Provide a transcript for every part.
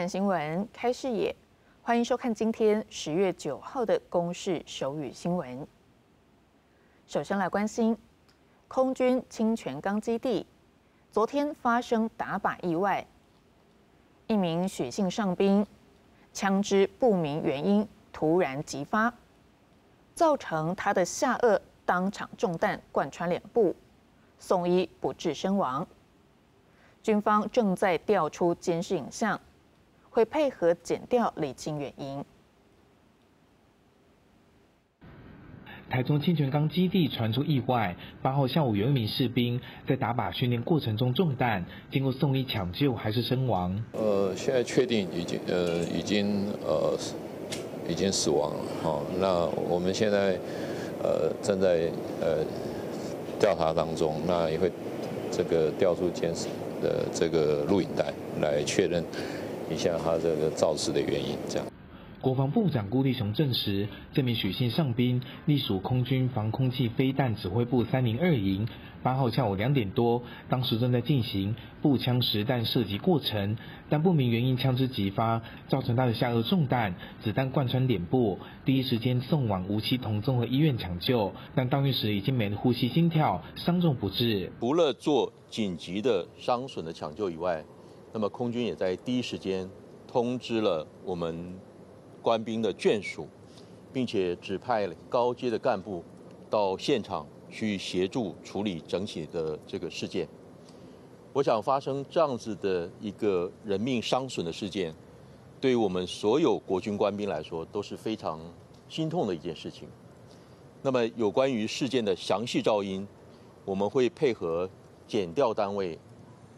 看新闻，开视野，欢迎收看今天十月九号的公视手语新闻。首先来关心空军清泉岗基地，昨天发生打靶意外，一名许姓上兵枪支不明原因突然急发，造成他的下颚当场中弹贯穿脸部，送医不治身亡。军方正在调出监视影像。会配合减掉理清原因。台中清泉岗基地传出意外，八号下午有一名士兵在打靶训练过程中中弹，经过送医抢救还是身亡。呃，现在确定已经呃已经呃已经死亡了。好，那我们现在呃正在呃调查当中，那也会这个调出监视的这个录影带来确认。一下他这个肇事的原因，这样。国防部长顾立雄证实，这名许姓上兵隶属空军防空器飞弹指挥部三零二营。八号下午两点多，当时正在进行步枪实弹射击过程，但不明原因枪支急发，造成他的下颚中弹，子弹贯穿脸部，第一时间送往无锡同综合医院抢救，但到院时已经没了呼吸心跳，伤重不治。除了做紧急的伤损的抢救以外，那么空军也在第一时间通知了我们官兵的眷属，并且指派高阶的干部到现场去协助处理整体的这个事件。我想发生这样子的一个人命伤损的事件，对于我们所有国军官兵来说都是非常心痛的一件事情。那么有关于事件的详细噪音，我们会配合检调单位、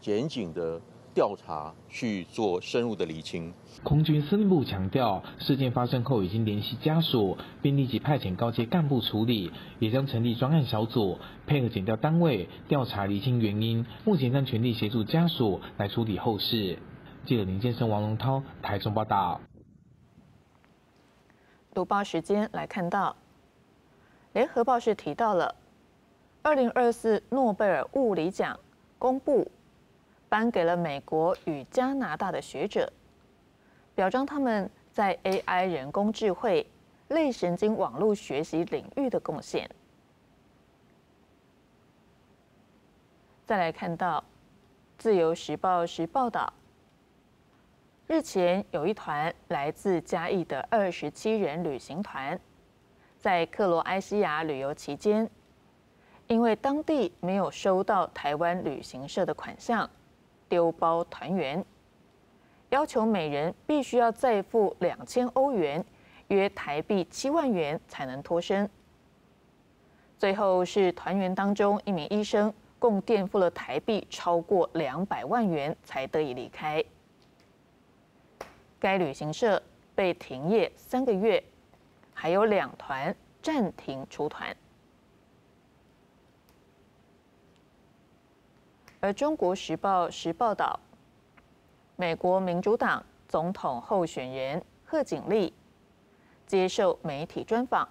检警的。调查去做深入的厘清。空军司令部强调，事件发生后已经联系家属，并立即派遣高阶干部处理，也将成立专案小组，配合检调单位调查厘清原因。目前将全力协助家属来处理后事。记者林建生、王龙涛台中报道。读报时间来看到，联合报是提到了二零二四诺贝尔物理奖公布。颁给了美国与加拿大的学者，表彰他们在 AI 人工智慧、类神经网络学习领域的贡献。再来看到《自由时报》时报道，日前有一团来自嘉义的二十七人旅行团，在克罗埃西亚旅游期间，因为当地没有收到台湾旅行社的款项。丢包团员，要求每人必须要再付两千欧元，约台币七万元才能脱身。最后是团员当中一名医生，共垫付了台币超过两百万元才得以离开。该旅行社被停业三个月，还有两团暂停出团。而《中国时报》时报道，美国民主党总统候选人贺锦丽接受媒体专访，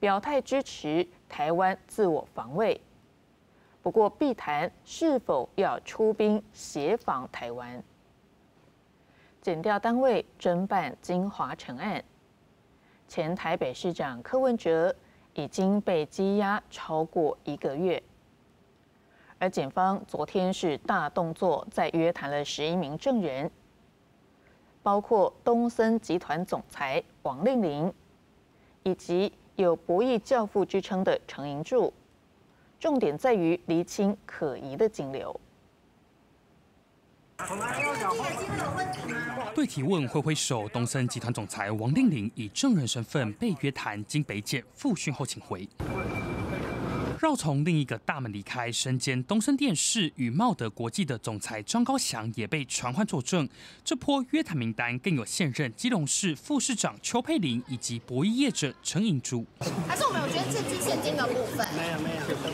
表态支持台湾自我防卫，不过必谈是否要出兵协防台湾。检调单位侦办金华城案，前台北市长柯文哲已经被羁押超过一个月。而检方昨天是大动作，在约谈了十一名证人，包括东森集团总裁王令麟，以及有博弈教父之称的程银柱。重点在于厘清可疑的金流。对提问挥挥手，东森集团总裁王令麟以证人身份被约谈，经北检复讯后请回。绕从另一个大门离开，身兼东森电视与茂德国际的总裁张高翔也被传唤作证。这波约谈名单更有现任基隆市副市长邱佩玲以及博弈业者陈颖珠。还是我们有捐自资现金的部分？没有没有。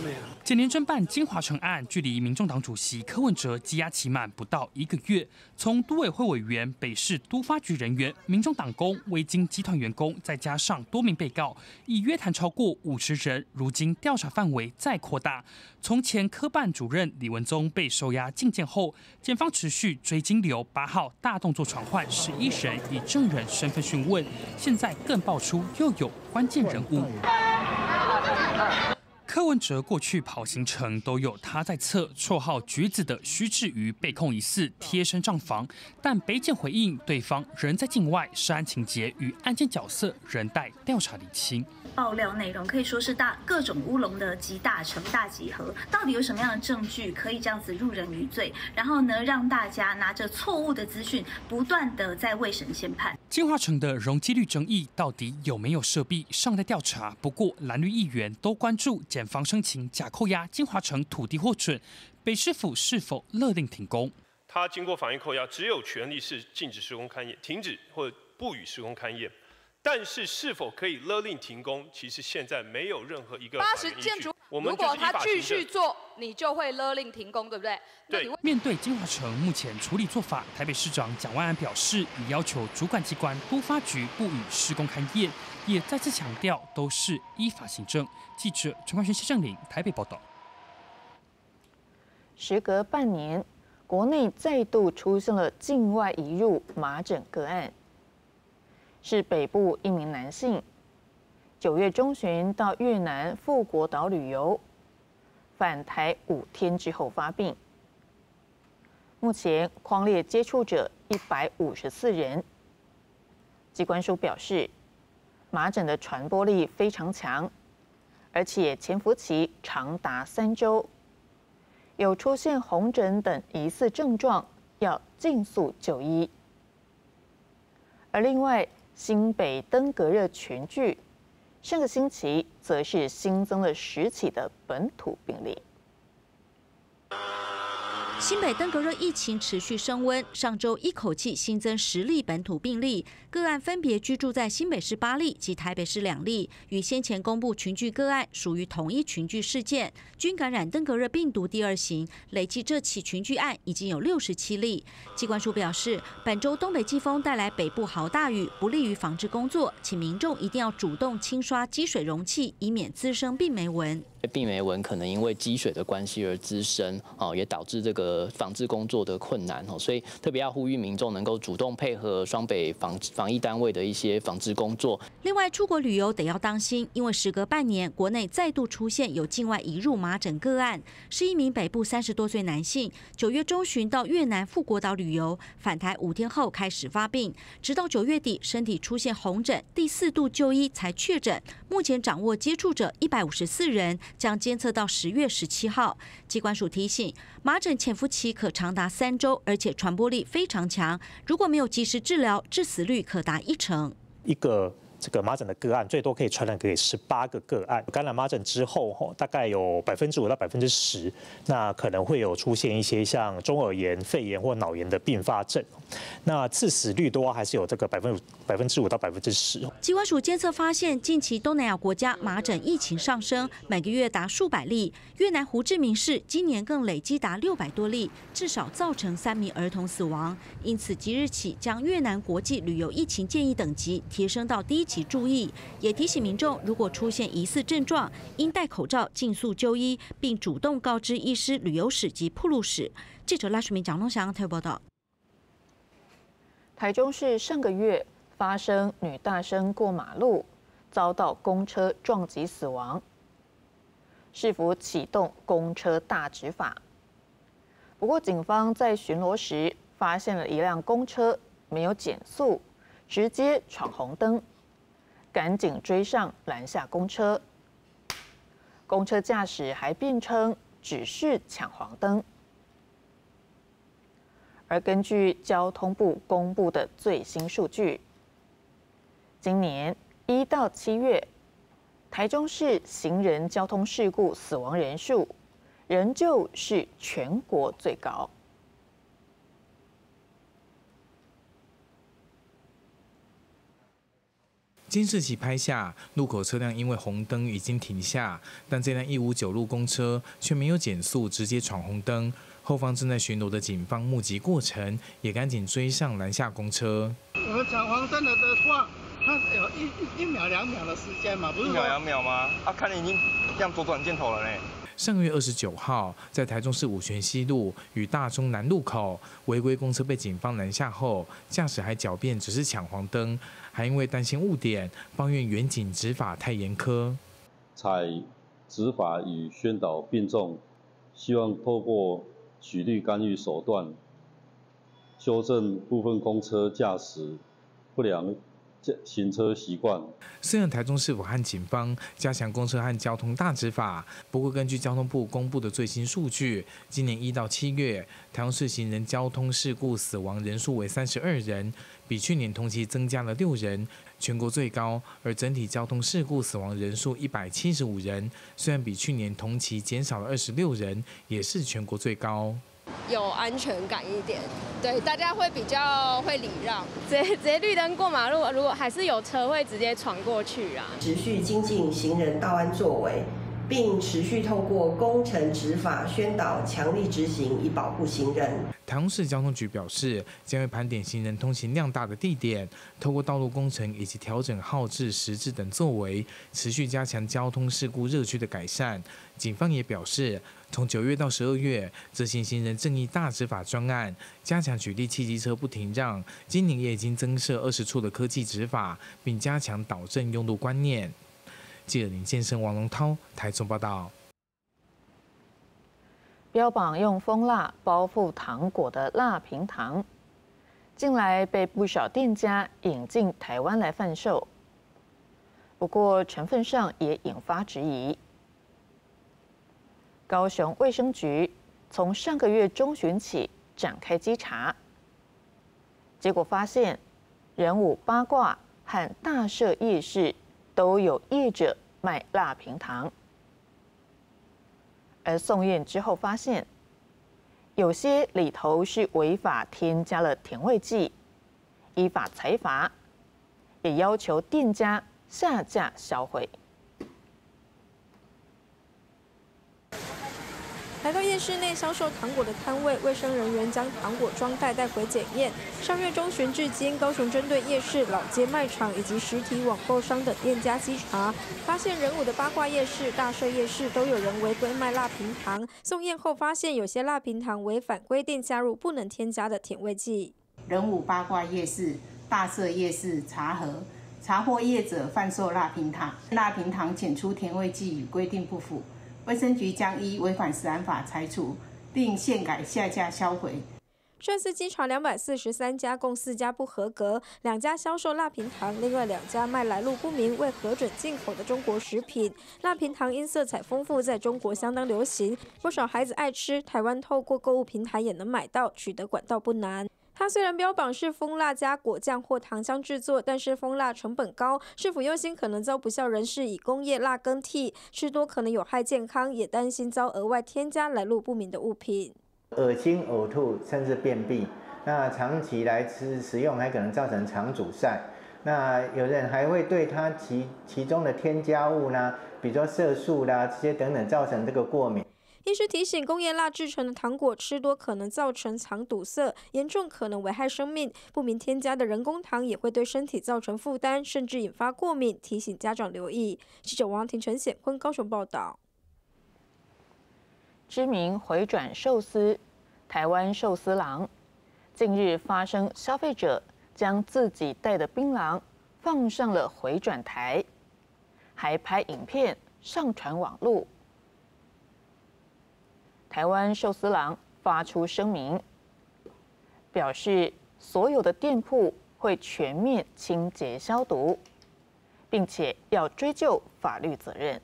检年侦办金华城案，距离民众党主席柯文哲羁押期满不到一个月。从都委会委员、北市都发局人员、民众党工、微金集团员工，再加上多名被告，已约谈超过五十人。如今调查范围再扩大，从前科办主任李文宗被收押进监后，检方持续追金流，八号大动作传唤十一人以证人身份讯问，现在更爆出又有关键人物。柯文哲过去跑行程都有他在侧，绰号“橘子”的徐志瑜被控疑似贴身账房，但北检回应对方仍在境外，涉案情节与案件角色仍待调查厘清。爆料内容可以说是大各种乌龙的集大成、大集合。到底有什么样的证据可以这样子入人于罪？然后呢，让大家拿着错误的资讯，不断的在为神宣判。金华城的容积率争议到底有没有涉弊，尚待调查。不过蓝绿议员都关注检方申请假扣押金华城土地获准，北市府是否勒令停工？他经过法院扣押，只有权利是禁止施工勘验、停止或不予施工勘验。但是是否可以勒令停工？其实现在没有任何一个八十建筑，如果他继续做，你就会勒令停工，对不对？对。面对金华城目前处理做法，台北市长蒋万安表示，已要求主管机关都发局不予施工勘验，也再次强调都是依法行政。记者陈冠轩、谢正林台北报道。时隔半年，国内再度出现了境外移入麻疹个案。是北部一名男性，九月中旬到越南富国岛旅游，返台五天之后发病。目前框列接触者一百五十四人。机关署表示，麻疹的传播力非常强，而且潜伏期长达三周，有出现红疹等疑似症状，要尽速就医。而另外，新北登革热全聚，上个星期则是新增了十起的本土病例。新北登革热疫情持续升温，上周一口气新增十例本土病例，个案分别居住在新北市八例及台北市两例，与先前公布群聚个案属于同一群聚事件，均感染登革热病毒第二型。累计这起群聚案已经有六十七例。机关署表示，本周东北季风带来北部豪大雨，不利于防治工作，请民众一定要主动清刷积水容器，以免滋生病媒蚊。病媒蚊可能因为积水的关系而滋生，哦，也导致这个防治工作的困难哦，所以特别要呼吁民众能够主动配合双北防防疫单位的一些防治工作。另外，出国旅游得要当心，因为时隔半年，国内再度出现有境外移入麻疹个案，是一名北部三十多岁男性，九月中旬到越南富国岛旅游，返台五天后开始发病，直到九月底身体出现红疹，第四度就医才确诊。目前掌握接触者一百五十四人。将监测到十月十七号。机关署提醒，麻疹潜伏期可长达三周，而且传播力非常强。如果没有及时治疗，致死率可达一成。一个。这个麻疹的个案最多可以传染给十八个个案。感染麻疹之后，吼，大概有百分之五到百分之十，那可能会有出现一些像中耳炎、肺炎或脑炎的并发症。那致死率多还是有这个百分百分之五到百分之十。机关署监测发现，近期东南亚国家麻疹疫情上升，每个月达数百例。越南胡志明市今年更累积达六百多例，至少造成三名儿童死亡。因此即日起将越南国际旅游疫情建议等级提升到低。其注意，也提醒民众，如果出现疑似症状，应戴口罩，尽速就医，并主动告知医师旅游史及铺路史。记者拉淑明、蒋东祥台报道。台中市上个月发生女大生过马路遭到公车撞击死亡，是否启动公车大执法？不过警方在巡逻时发现了一辆公车没有减速，直接闯红灯。赶紧追上拦下公车，公车驾驶还辩称只是抢黄灯。而根据交通部公布的最新数据，今年一到七月，台中市行人交通事故死亡人数仍旧是全国最高。监视器拍下路口车辆因为红灯已经停下，但这辆一五九路公车却没有减速，直接闯红灯。后方正在巡逻的警方目击过程，也赶紧追上拦下公车。我们闯红灯了的话，它有一一秒两秒的时间嘛？不是一秒两秒吗？啊，看你已经亮左转箭头了呢。上月二十九号，在台中市五权西路与大中南路口，违规公车被警方拦下后，驾驶还狡辩只是抢黄灯，还因为担心误点，抱怨远警执法太严苛。采执法与宣导并重，希望透过举例干预手段，修正部分公车驾驶不良。行车习惯。虽然台中市府和警方加强公车和交通大执法，不过根据交通部公布的最新数据，今年一到七月，台中市行人交通事故死亡人数为三十二人，比去年同期增加了六人，全国最高。而整体交通事故死亡人数一百七十五人，虽然比去年同期减少了二十六人，也是全国最高。有安全感一点，对，大家会比较会礼让，直接直接绿灯过马路，如果还是有车会直接闯过去啊。持续精进行人道安作为。并持续透过工程执法宣导，强力执行，以保护行人。台中市交通局表示，将会盘点行人通行量大的地点，透过道路工程以及调整号志、时制等作为，持续加强交通事故热区的改善。警方也表示，从九月到十二月，执行行人正义大执法专案，加强举例汽机车不停让。今年也已经增设二十处的科技执法，并加强导正用路观念。记者林健生、王龙涛台中报道。标榜用蜂蜡包覆糖果的蜡平糖，近来被不少店家引进台湾来贩售，不过成分上也引发质疑。高雄卫生局从上个月中旬起展开稽查，结果发现人武八卦和大社夜市。都有业者卖蜡平糖，而送验之后发现，有些里头是违法添加了甜味剂，依法裁罚，也要求店家下架销毁。来到夜市内销售糖果的摊位，卫生人员将糖果装袋带回检验。上月中旬至今，高雄针对夜市、老街卖场以及实体网购商等店家稽查，发现人武的八卦夜市、大社夜市都有人违规卖蜡平糖。送验后发现，有些蜡平糖违反规定加入不能添加的甜味剂。人武八卦夜市、大社夜市查核，查获业者贩售蜡平糖，蜡平糖检出甜味剂与规定不符。卫生局将依违反食安法裁除，并限改下架销毁。这次稽查两百四十三家，共四家不合格，两家销售蜡平糖，另外两家卖来路不明、未核准进口的中国食品。蜡平糖因色彩丰富，在中国相当流行，不少孩子爱吃。台湾透过购物平台也能买到，取得管道不难。它虽然标榜是蜂蜡加果酱或糖浆制作，但是蜂蜡成本高，是否用心可能遭不孝人士以工业蜡更替，吃多可能有害健康，也担心遭额外添加来路不明的物品。恶心、呕吐，甚至便秘，那长期来吃食用还可能造成肠阻塞。那有人还会对它其其中的添加物呢，比如说色素啦这些等等，造成这个过敏。医师提醒，工业蜡制成的糖果吃多可能造成肠堵塞，严重可能危害生命。不明添加的人工糖也会对身体造成负担，甚至引发过敏，提醒家长留意。记者王庭陈显坤高雄报道。知名回转寿司台湾寿司郎近日发生消费者将自己带的槟榔放上了回转台，还拍影片上传网络。台湾寿司郎发出声明，表示所有的店铺会全面清洁消毒，并且要追究法律责任。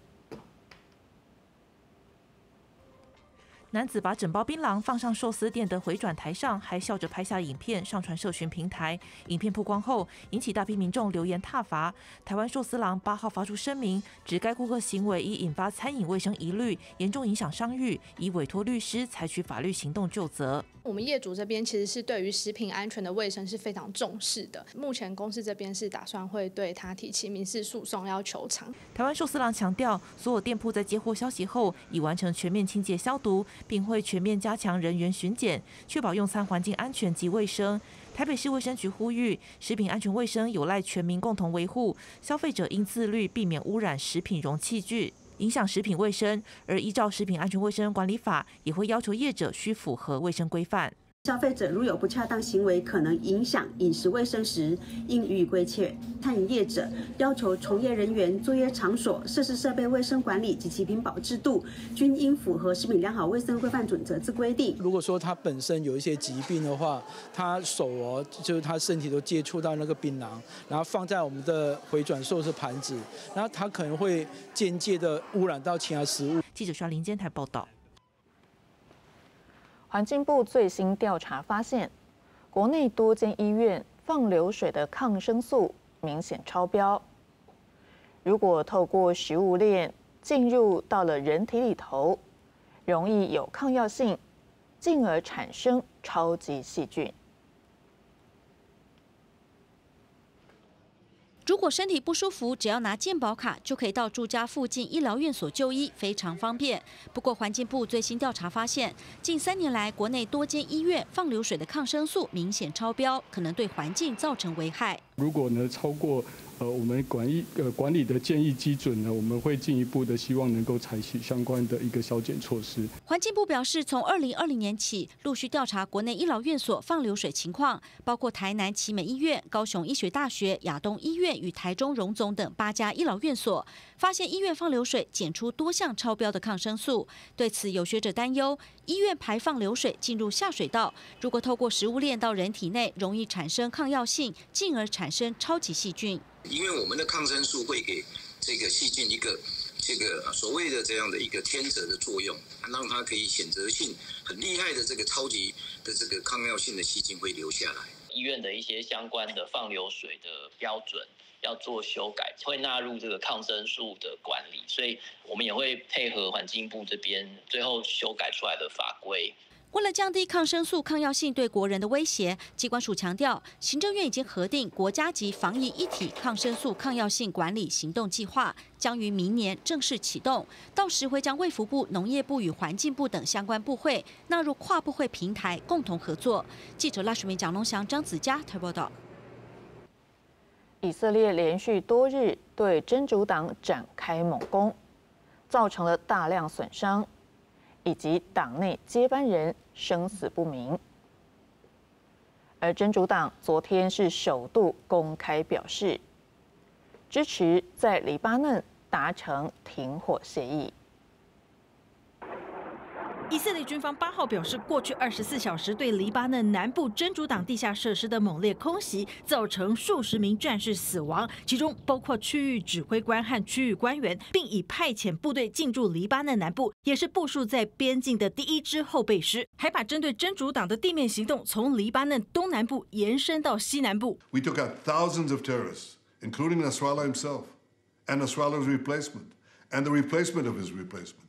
男子把整包槟榔放上寿司店的回转台上，还笑着拍下影片上传社群平台。影片曝光后，引起大批民众留言挞伐。台湾寿司郎八号发出声明，指该顾客行为已引发餐饮卫生疑虑，严重影响商誉，已委托律师采取法律行动就责。我们业主这边其实是对于食品安全的卫生是非常重视的。目前公司这边是打算会对他提起民事诉讼，要求偿。台湾寿司郎强调，所有店铺在接获消息后，已完成全面清洁消毒，并会全面加强人员巡检，确保用餐环境安全及卫生。台北市卫生局呼吁，食品安全卫生有赖全民共同维护，消费者应自律，避免污染食品容器具。影响食品卫生，而依照食品安全卫生管理法，也会要求业者需符合卫生规范。消费者如有不恰当行为，可能影响饮食卫生时，应予以规劝。餐饮业者要求从业人员、作业场所、设施设备卫生管理及其品保制度，均应符合食品良好卫生规范准则之规定。如果说他本身有一些疾病的话，他手哦，就是他身体都接触到那个槟榔，然后放在我们的回转寿司盘子，然后他可能会间接的污染到其他食物。记者刷林监台报道。环境部最新调查发现，国内多间医院放流水的抗生素明显超标。如果透过食物链进入到了人体里头，容易有抗药性，进而产生超级细菌。如果身体不舒服，只要拿健保卡就可以到住家附近医疗院所就医，非常方便。不过，环境部最新调查发现，近三年来国内多间医院放流水的抗生素明显超标，可能对环境造成危害。如果呢超过。呃，我们管理呃管理的建议基准呢，我们会进一步的希望能够采取相关的一个消减措施。环境部表示，从二零二零年起，陆续调查国内医疗院所放流水情况，包括台南奇美医院、高雄医学大学、亚东医院与台中荣总等八家医疗院所，发现医院放流水检出多项超标的抗生素。对此，有学者担忧，医院排放流水进入下水道，如果透过食物链到人体内，容易产生抗药性，进而产生超级细菌。因为我们的抗生素会给这个细菌一个这个所谓的这样的一个天择的作用，让它可以选择性很厉害的这个超级的这个抗药性的细菌会留下来。医院的一些相关的放流水的标准要做修改，会纳入这个抗生素的管理，所以我们也会配合环境部这边最后修改出来的法规。为了降低抗生素抗药性对国人的威胁，机关署强调，行政院已经核定国家级防疫一体抗生素抗药性管理行动计划，将于明年正式启动。到时会将卫福部、农业部与环境部等相关部会纳入跨部会平台，共同合作。记者赖淑明、蒋龙祥、张子佳台报道。以色列连续多日对真主党展开猛攻，造成了大量损伤。以及党内接班人生死不明，而真主党昨天是首度公开表示支持在黎巴嫩达成停火协议。以色列军方八号表示，过去二十四小时对黎巴嫩南部真主党地下设施的猛烈空袭，造成数十名战士死亡，其中包括区域指挥官和区域官员，并已派遣部队进驻黎巴嫩南部，也是部署在边境的第一支后备师，还把针对真主党的地面行动从黎巴嫩东南部延伸到西南部。We took out thousands of terrorists, including Nasrallah himself, and Nasrallah's replacement, and the replacement of his replacement.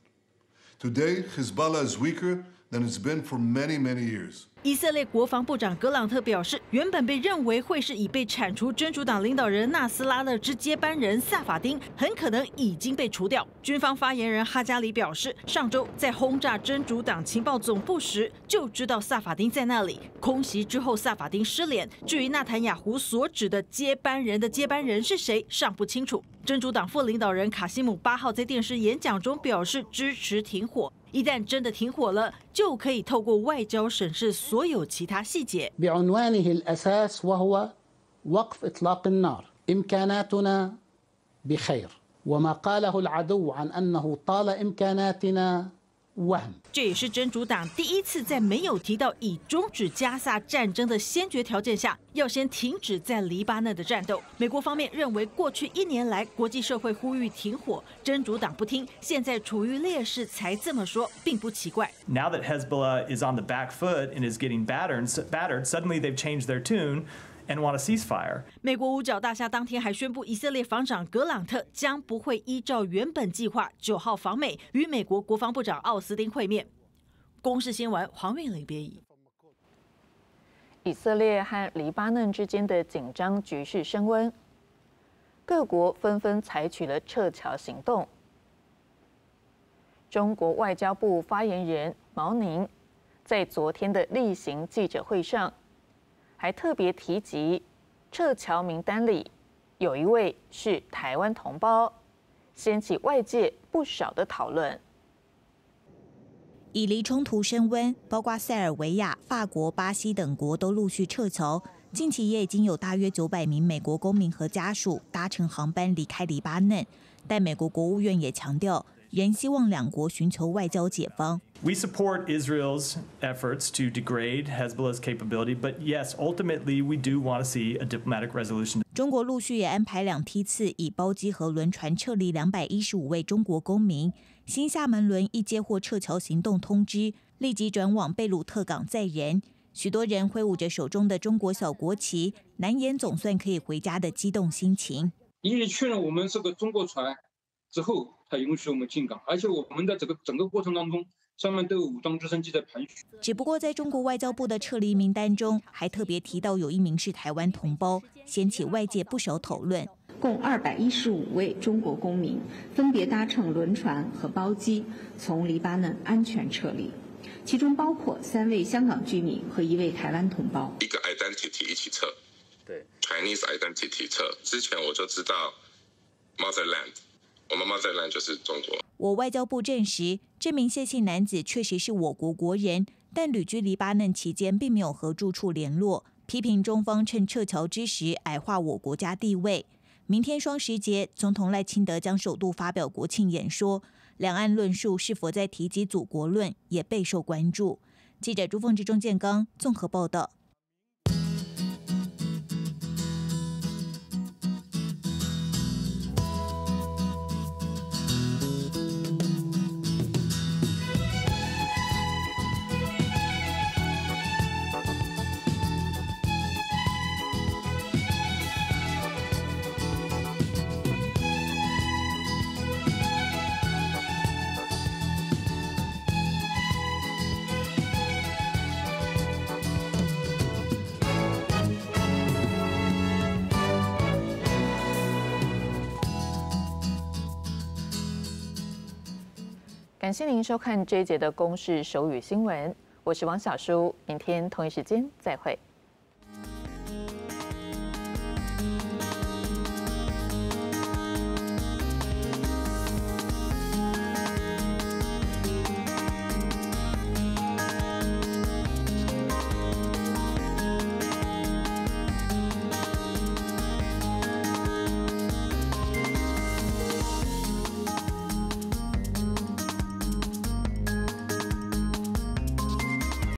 Today, Hezbollah is weaker than it's been for many, many years. 以色列国防部长格朗特表示，原本被认为会是已被铲除真主党领导人纳斯拉勒之接班人萨法丁，很可能已经被除掉。军方发言人哈加里表示，上周在轰炸真主党情报总部时就知道萨法丁在那里。空袭之后，萨法丁失联。至于纳坦雅胡所指的接班人的接班人是谁，尚不清楚。真主党副领导人卡西姆八号在电视演讲中表示支持停火，一旦真的停火了，就可以透过外交审视所有其他细节。بعنوانه الأساس وهو وقف إطلاق النار إمكاناتنا بخير وما قاله العدو عن أنه طال إمكاناتنا 这也是真主党第一次在没有提到以终止加萨战争的先决条件下，要先停止在黎巴嫩的战斗。美国方面认为，过去一年来国际社会呼吁停火，真主党不听，现在处于劣势才这么说，并不奇怪。Now that Hezbollah is on the back foot and is getting battered, battered, suddenly they've changed their tune. And want a ceasefire. 美国五角大厦当天还宣布，以色列防长格朗特将不会依照原本计划九号访美，与美国国防部长奥斯汀会面。公视新闻黄韵玲编译。以色列和黎巴嫩之间的紧张局势升温，各国纷纷采取了撤侨行动。中国外交部发言人毛宁在昨天的例行记者会上，还特别提及撤侨名单里有一位是台湾同胞，掀起外界不少的讨论。以黎冲突升温，包括塞尔维亚、法国、巴西等国都陆续撤侨。近期也已经有大约九百名美国公民和家属搭乘航班离开黎巴嫩，但美国国务院也强调，仍希望两国寻求外交解方。We support Israel's efforts to degrade Hezbollah's capability, but yes, ultimately we do want to see a diplomatic resolution. 中国陆续也安排两梯次以包机和轮船撤离两百一十五位中国公民。新厦门轮一接获撤侨行动通知，立即转往贝鲁特港载人。许多人挥舞着手中的中国小国旗，难掩总算可以回家的激动心情。因为确认我们是个中国船之后，才允许我们进港，而且我们在整个整个过程当中。上面都有武装直升机在盘旋。只不过，在中国外交部的撤离名单中，还特别提到有一名是台湾同胞，掀起外界不少讨论。共二百一十五位中国公民分别搭乘轮船和包机从黎巴嫩安全撤离，其中包括三位香港居民和一位台湾同胞。一个 identity 一起撤，对，Chinese identity 撤。之前我就知道 motherland，我们 motherland 就是中国。我外交部证实，这名谢姓男子确实是我国国人，但旅居黎巴嫩期间并没有和住处联络，批评中方趁撤侨之时矮化我国家地位。明天双十节，总统赖清德将首度发表国庆演说，两岸论述是否在提及祖国论也备受关注。记者朱凤之、钟建刚综合报道。感谢您收看这一节的公视手语新闻，我是王小舒，明天同一时间再会。